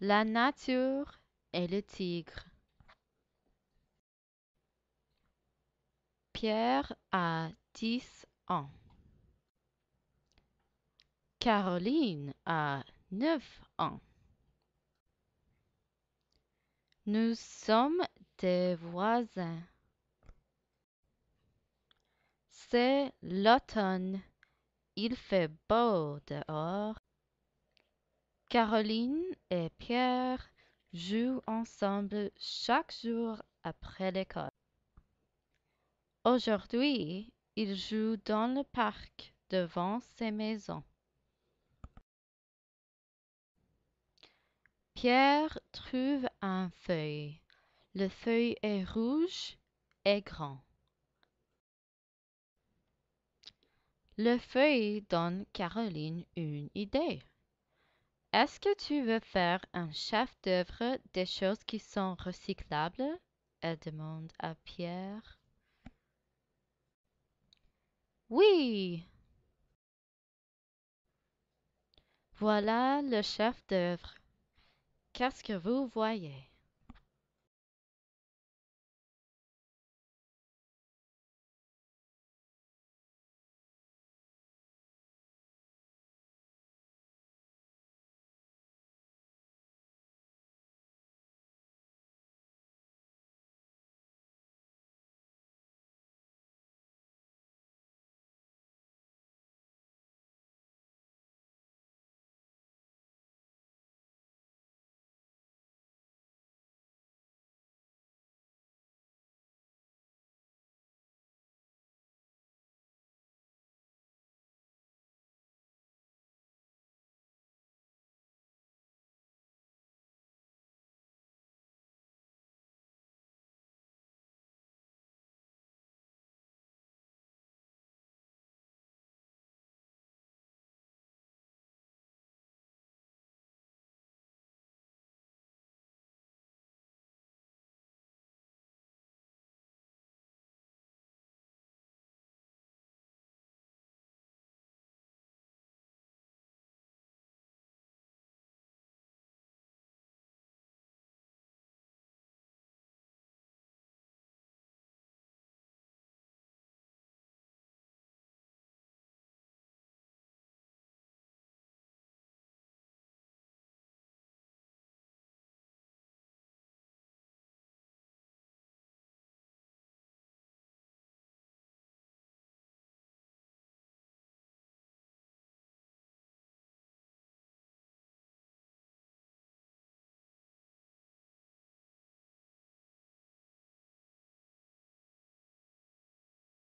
La nature et le tigre. Pierre a dix ans. Caroline a neuf ans. Nous sommes des voisins. C'est l'automne. Il fait beau dehors. Caroline et Pierre jouent ensemble chaque jour après l'école. Aujourd'hui, ils jouent dans le parc devant ses maisons. Pierre trouve un feuille. Le feuille est rouge et grand. Le feuille donne Caroline une idée. Est-ce que tu veux faire un chef-d'œuvre des choses qui sont recyclables? Elle demande à Pierre. Oui. Voilà le chef-d'œuvre. Qu'est-ce que vous voyez?